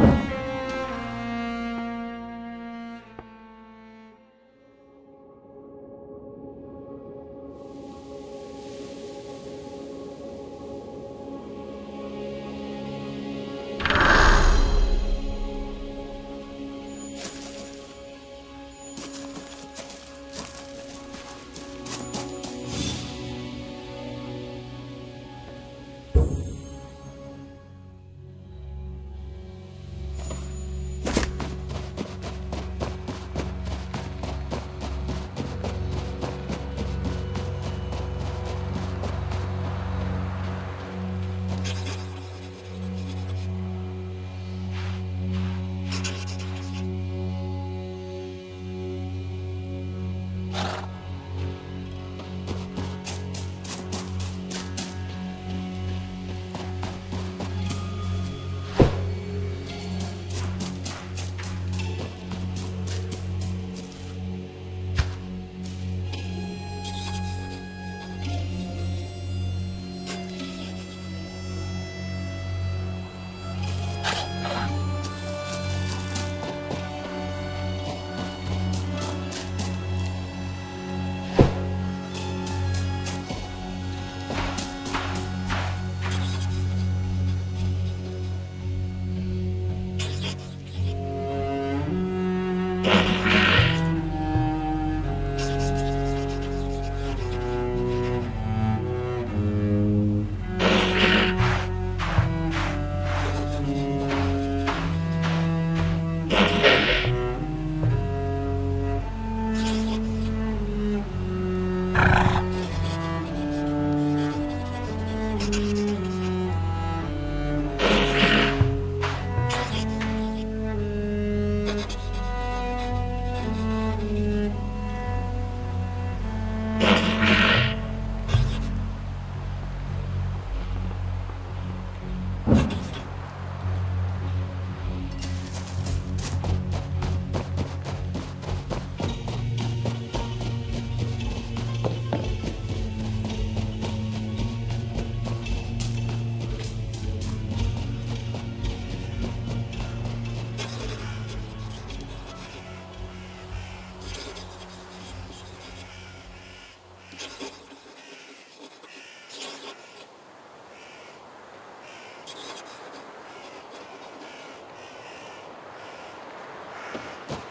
love. あ!